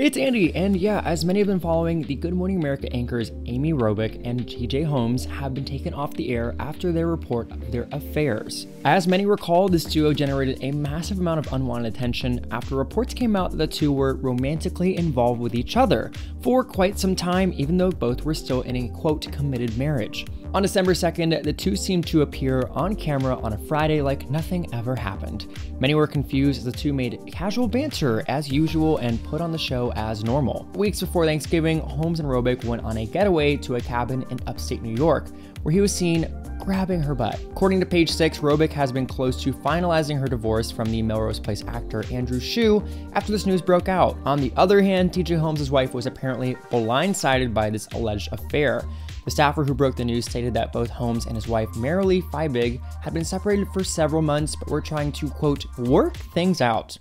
It's Andy, and yeah, as many have been following, the Good Morning America anchors Amy Robach and TJ Holmes have been taken off the air after their report of their affairs. As many recall, this duo generated a massive amount of unwanted attention after reports came out that the two were romantically involved with each other for quite some time, even though both were still in a quote committed marriage. On December 2nd, the two seemed to appear on camera on a Friday like nothing ever happened. Many were confused as the two made casual banter as usual and put on the show as normal. Weeks before Thanksgiving, Holmes and Robach went on a getaway to a cabin in upstate New York, where he was seen grabbing her butt. According to page 6, Robach has been close to finalizing her divorce from the Melrose Place actor Andrew Shue after this news broke out. On the other hand, TJ Holmes' wife was apparently blindsided by this alleged affair. The staffer who broke the news stated that both Holmes and his wife, Marilee Fiebig, had been separated for several months but were trying to, quote, work things out.